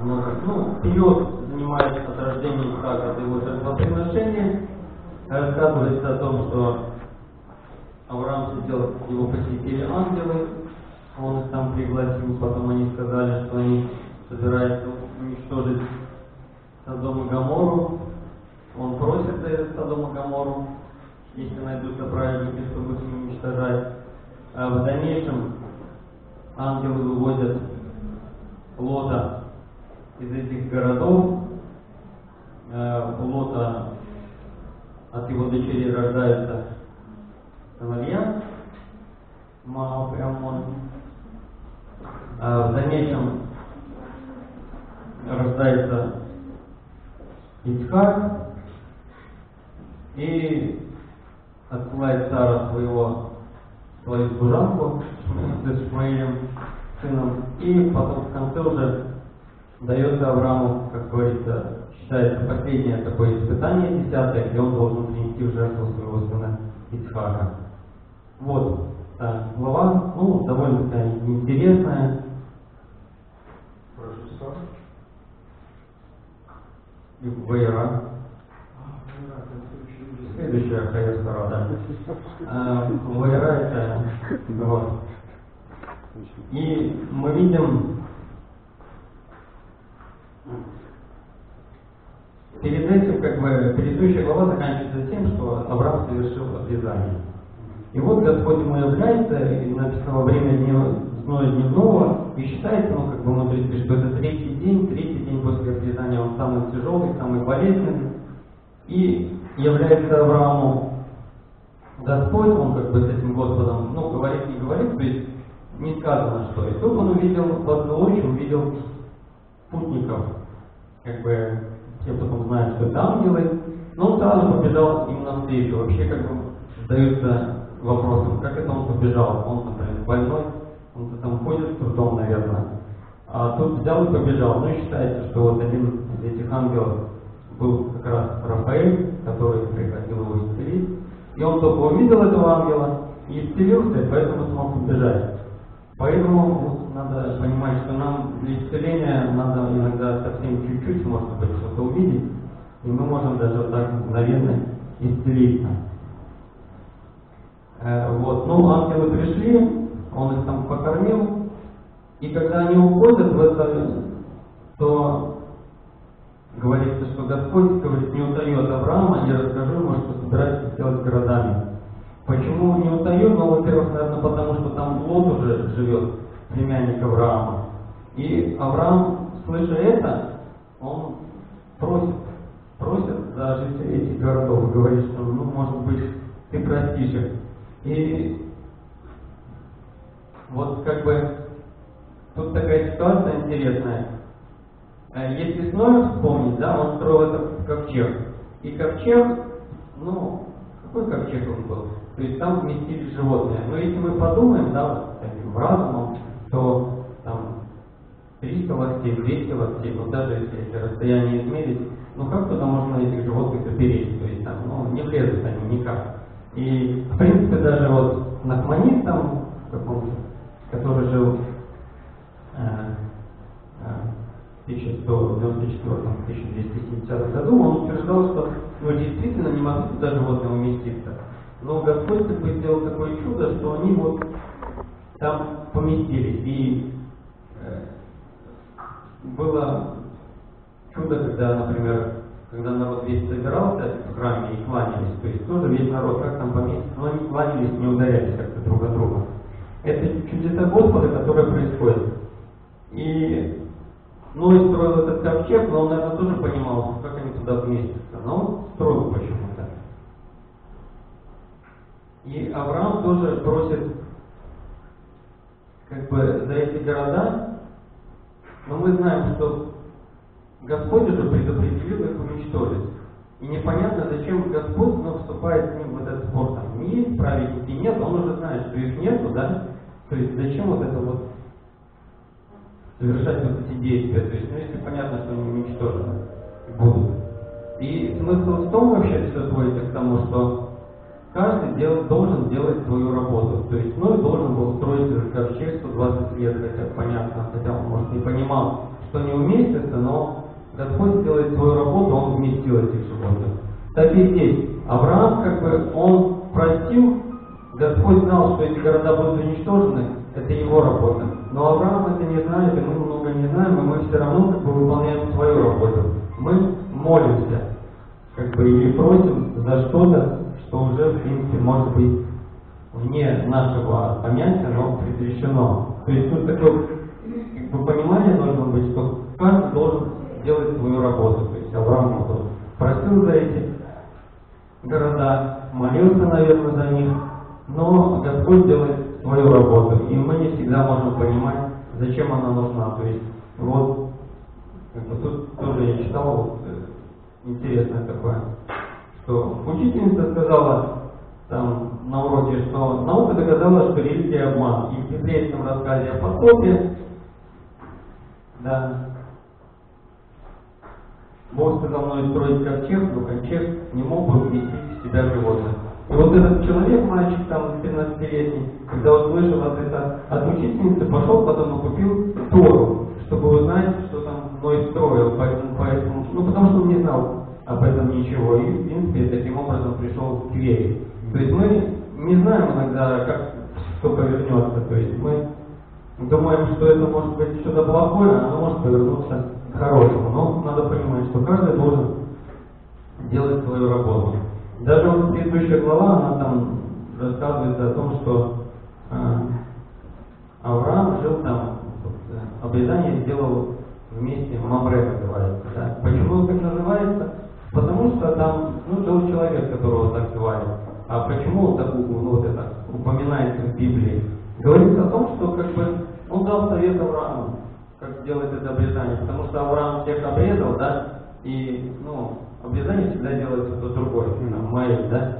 много, ну, период занимает от рождения Исаака до его жертвоприношения. Рассказывается о том, что Авраам сидел, его посетили ангелы, он их там пригласил, потом они сказали, что они собираются уничтожить Содом и Гамору. Он просит за Содом и Гамору, если найдутся праведники, чтобы их уничтожать. А в дальнейшем ангелы выводят Лота из этих городов. Э, у Лота от его дочерей рождаются сыновья Мао и Амон. А в дальнейшем рождается Ицхак и отсылает Сара своего, свою служанку с Ишмаилем, сыном, и потом в конце уже дается Аврааму, как говорится, считается последнее такое испытание, десятое, где он должен принести в жертву своего сына Ицхака. Вот та глава, ну, довольно такая интересная. Прошу, И Вейра. Следующая Хайясара, да. А, Вейра это вот. И мы видим перед этим, как бы, предыдущая глава заканчивается тем, что Авраам совершил обрезание. И вот Господь ему является, и написано время днев, зноя дневного, и считается, ну, как бы мудрецы, что это третий день, третий день после обрезания, он самый тяжелый, самый болезненный, и является Аврааму Господь, он как бы с этим Господом, ну, говорит, не говорит, то есть не сказано, что. И тут он увидел, ночью увидел путников, как бы все потом знают, что это ангелы, но он сразу побежал им навстречу. Вообще, как бы, задается вопросом, как это он побежал? Он, например, больной, он-то там ходит с трудом, наверное. А тут взял и побежал. Ну, считается, что вот один из этих ангелов был как раз Рафаэль, который приходил его исцелить. И он только увидел этого ангела и исцелился, и поэтому смог убежать. Поэтому надо понимать, что нам для исцеления надо иногда совсем чуть-чуть, может быть, что-то увидеть, и мы можем даже вот так мгновенно исцелиться. Э, вот. Ну, ангелы пришли, он их там покормил, и когда они уходят в это, то говорится, что Господь, говорит, не утает Авраама, я расскажу ему, что собирается сделать городами. Почему не утаю? Ну, во-первых, наверное, потому что там Лот уже живет, племянник Авраама. И Авраам, слыша это, он просит, просит за жителей этих городов, говорит, что, ну, может быть, ты простишь их. И вот как бы тут такая ситуация интересная. Э, если с Ноем вспомнить, да, он строил этот ковчег. И ковчег, ну, какой ковчег он был? То есть там вместились животные. Но если мы подумаем, да, таким разумом, то там 300 локтей, 200 локтей, вот даже если эти расстояния измерить, ну как туда можно этих животных запереть? То есть там, ну, не влезут они никак. И, в принципе, даже вот Нахманит там, который жил э, 1194-1270 году, он утверждал, что ну, действительно не могли туда животные уместиться. Но Господь как бы сделал такое чудо, что они вот там поместились. И э, было чудо, когда, например, когда народ весь собирался в храме и кланялись, то есть тоже весь народ, как там поместится, но они кланялись, не ударялись как-то друг от друга. Это чудеса Господа, которые происходят. И Ной строил этот ковчег, но он, наверное, тоже понимал, как они туда вместятся. Но он строил почему-то. И Авраам тоже просит как бы за эти города, но мы знаем, что Господь уже предопределил их уничтожить. И непонятно, зачем Господь ну, вступает с ним в этот спор. Там не есть праведники, нет, он уже знает, что их нету, да? То есть зачем вот это вот совершать вот эти действия? То есть, ну, если понятно, что они уничтожены будут. И смысл в том вообще все сводится к тому, что каждый дел, должен делать свою работу. То есть Ной должен был строить этот ковчег 120 лет, хотя понятно, хотя он, может, не понимал, что не уместится, но Господь делает свою работу, Он вместил этих животных. Так и здесь. Авраам, как бы, он простил, Господь знал, что эти города будут уничтожены, это его работа. Но Авраам это не знает, и мы много не знаем, и мы все равно как бы выполняем свою работу. Мы молимся, как бы, или просим за что-то, что уже, в принципе, может быть вне нашего понятия, но предрешено. То есть тут такое как бы, понимание должно быть, что каждый должен делать свою работу. То есть Авраам вот, просил за эти города, молился, наверное, за них, но Господь делает свою работу, и мы не всегда можем понимать, зачем она нужна. То есть вот как бы тут тоже я читал вот, э, интересное такое, что учительница сказала там на уроке, что наука доказала, что религия обман. И в библейском рассказе о потопе, да, Бог сказал мной строить ковчег, но ковчег не мог бы вместить в себя животных. И вот этот человек, мальчик там 13-летний, когда услышал от, это, от учительницы, пошел потом и купил Тору, чтобы узнать, что там Ной строил, поэтому, поэтому, ну потому что он не знал об этом ничего, и в принципе таким образом пришел к вере. То есть мы не знаем иногда, как что повернется, то есть мы думаем, что это может быть что-то плохое, а оно может повернуться к хорошему. Но надо понимать, что каждый должен делать свою работу. Даже вот предыдущая глава, она там рассказывает о том, что Авраам жил там, вот, обрезание сделал вместе, Мамре называется. Да? Почему он так называется? Потому что там ну, жил человек, которого так звали. А почему он так ну, вот это упоминается в Библии? Говорится о том, что как бы он дал совет Аврааму, как сделать это обрезание. Потому что Авраам всех обрезал, да, и ну, обрезание всегда делается кто другой, там, Маэль, да.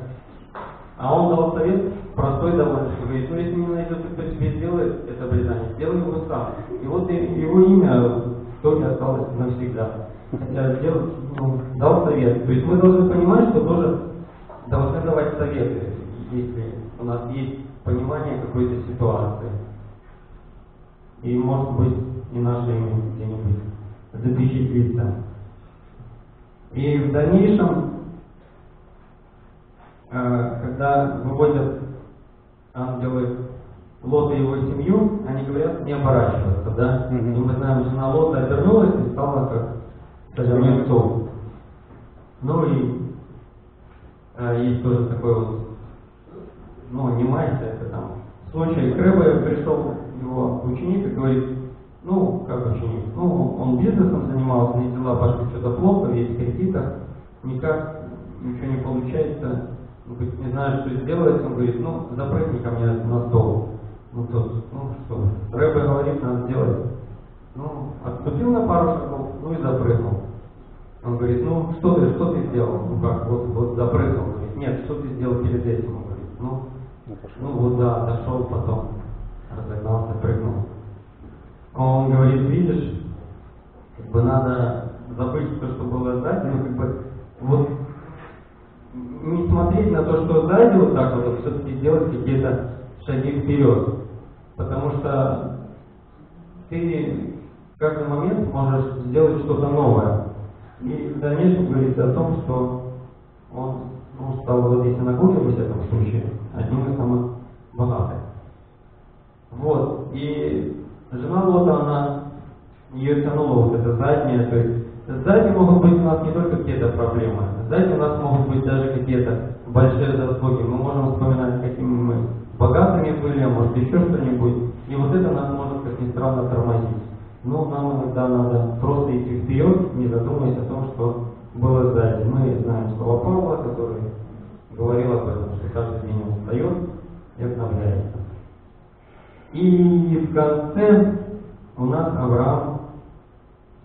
А он дал совет простой довольно, что говорит, ну если не найдется, кто тебе сделает это обрезание, сделай его сам. И вот его имя тоже осталось навсегда. Хотя сделал, ну, дал совет. То есть мы должны понимать, что тоже должны давать советы, если у нас есть понимание какой-то ситуации. И может быть и наше имя где-нибудь запечатлится. И в дальнейшем, э, когда выводят ангелы Лота и его семью, они говорят не оборачиваться, да? И мы знаем, жена Лота обернулась и стала как соляной стол. Ну и э, есть тоже такой вот, ну, не майся, это там, случай Крэбе пришел его ученик и говорит, ну, как ученик, ну, он бизнесом занимался, и дела пошли что-то плохо, весь в кредитах, никак ничего не получается, он говорит, не знаю, что сделать, он говорит, ну, запрыгни ко мне на стол. Ну, тот, ну, что, Рэбе говорит, надо сделать. Ну, отступил на пару шагов, ну и запрыгнул. Он говорит, ну, что ты, что ты сделал? Ну, как, вот, вот запрыгнул. Он говорит, нет, что ты сделал перед этим? Он говорит, ну, ну, вот, да, дошел потом, разогнался, прыгнул. Он говорит, видишь, как бы надо забыть то, что было сзади, ну, как бы, вот, не смотреть на то, что сзади вот так вот, а все-таки делать какие-то шаги вперед. Потому что ты в каждый момент можешь сделать что-то новое. И в дальнейшем говорится о том, что он ну, стал вот эти синагоги, в этом случае, одним из самых богатых. Вот. И жена Лота, она, ее тянула вот это заднее, то есть сзади могут быть у нас не только какие-то проблемы, сзади у нас могут быть даже какие-то большие заслуги. Мы можем вспоминать, какими мы богатыми были, а может еще что-нибудь. И вот это нас может, как ни странно, тормозить. Но нам иногда надо просто идти вперед, не задумываясь о том, что было сзади. Мы знаем слова Павла, который говорил об этом, что каждый день он встает и обновляется. И в конце у нас Авраам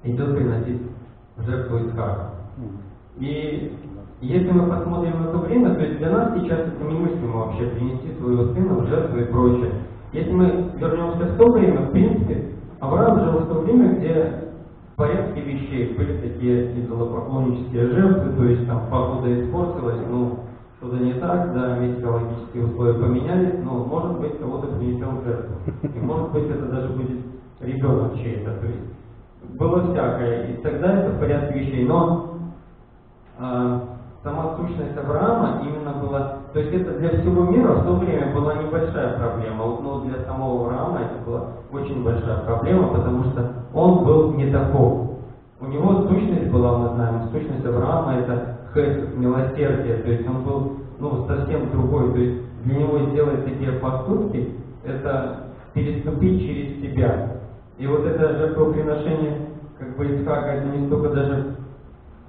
идет приносить жертву Исхака. И если мы посмотрим на то время, то есть для нас сейчас это немыслимо вообще принести своего сына в жертву и прочее. Если мы вернемся в то время, в принципе, Авраам жил в то время, где порядке вещей были такие идолопоклоннические жертвы, то есть там погода испортилась, ну, что-то не так, да, метеорологические условия поменялись, но может быть кого-то принесем в жертву. И может быть это даже будет ребенок чей-то. То есть было всякое, и тогда это в порядке вещей. Но э, сама сущность Авраама именно была, то есть это для всего мира в то время была небольшая проблема, но для самого Авраама это была очень большая проблема, потому что он был не таков. У него сущность была, мы знаем, сущность Авраама это хесед, милосердие, то есть он был ну, совсем другой, то есть для него сделать такие поступки, это переступить через себя. И вот это жертвоприношение, как бы Исхака, это не столько даже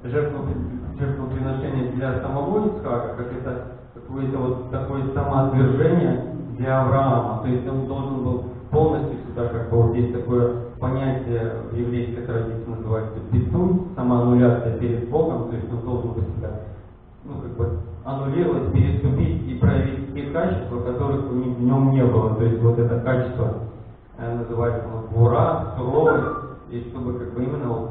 жертвоприношение для самого Исхака, как это какое-то вот такое самоотвержение для Авраама. То есть он должен был полностью сюда, как бы вот есть такое понятие в еврейской традиции называется битун, самоаннуляция перед Богом, то есть он должен был себя ну, как бы аннулировать, переступить и проявить те качества, которых в нем не было. То есть вот это качество э, называется вот, бура, суровость, и чтобы как бы именно вот,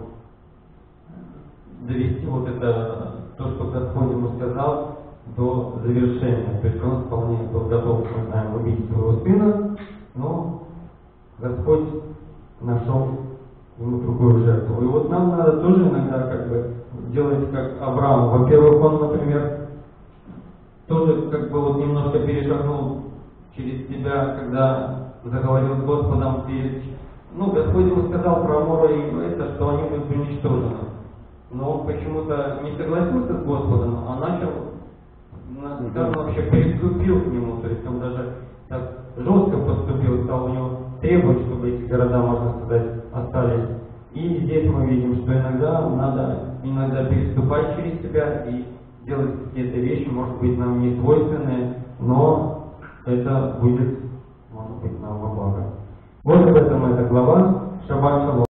довести вот это, то, что Господь ему сказал, до завершения. То есть он вполне был готов, мы знаем, убить своего сына, но Господь нашел ему другую жертву. И вот нам надо тоже иногда как бы делать как Авраам. Во-первых, он, например, тоже как бы вот немножко перешагнул через себя, когда заговорил с Господом перед... Ну, Господь ему сказал про Амора и это, что они будут уничтожены. Но он почему-то не согласился с Господом, а начал, скажем, вообще приступил к нему, то есть он даже так жестко поступил, стал у него требовать, чтобы эти города, можно сказать, остались. И здесь мы видим, что иногда надо иногда переступать через себя и делать какие-то вещи, может быть, нам не свойственные, но это будет, может быть, нам. Вот об этом эта глава. Шаббат шалом.